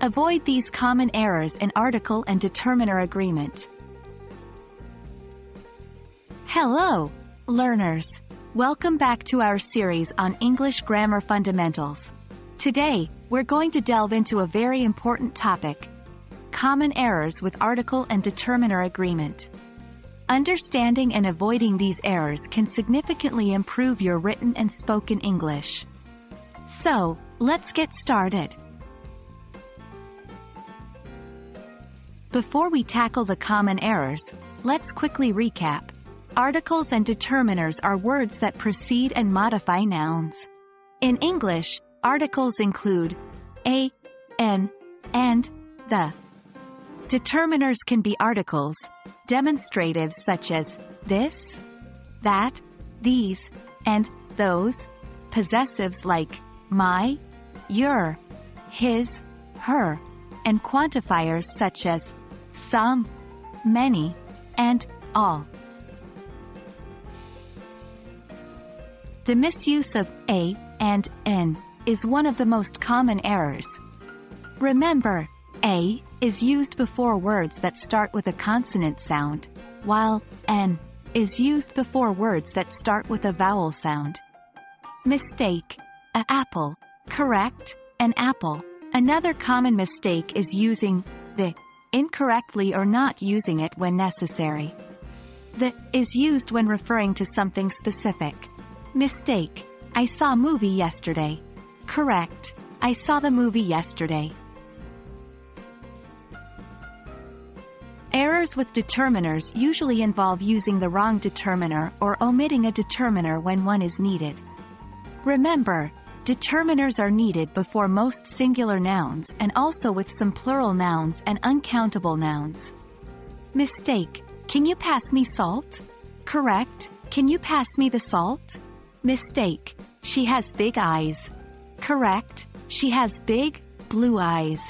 Avoid these common errors in article and determiner agreement. Hello, learners. Welcome back to our series on English grammar fundamentals. Today, we're going to delve into a very important topic, common errors with article and determiner agreement. Understanding and avoiding these errors can significantly improve your written and spoken English. So, let's get started. Before we tackle the common errors, let's quickly recap. Articles and determiners are words that precede and modify nouns. In English, articles include a, an, and, the. Determiners can be articles, demonstratives such as this, that, these, and those, possessives like my, your, his, her, and quantifiers such as some, many, and all. The misuse of a and an is one of the most common errors. Remember, a is used before words that start with a consonant sound, while an is used before words that start with a vowel sound. Mistake, a apple, correct, an apple. Another common mistake is using the incorrectly or not using it when necessary. The is used when referring to something specific. Mistake. I saw movie yesterday. Correct. I saw the movie yesterday. Errors with determiners usually involve using the wrong determiner or omitting a determiner when one is needed. Remember, Determiners are needed before most singular nouns and also with some plural nouns and uncountable nouns. Mistake. Can you pass me salt? Correct. Can you pass me the salt? Mistake. She has big eyes. Correct. She has big, blue eyes.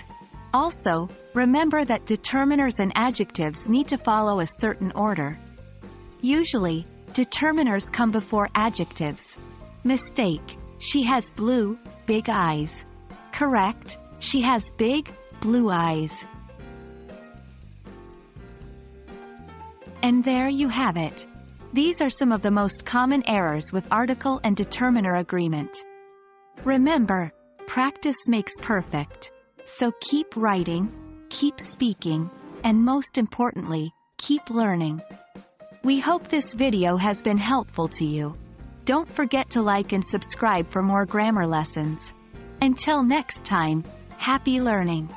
Also, remember that determiners and adjectives need to follow a certain order. Usually, determiners come before adjectives. Mistake. She has blue, big eyes. Correct. She has big, blue eyes. And there you have it. These are some of the most common errors with article and determiner agreement. Remember, practice makes perfect. So keep writing, keep speaking, and most importantly, keep learning. We hope this video has been helpful to you. Don't forget to like and subscribe for more grammar lessons. Until next time, happy learning!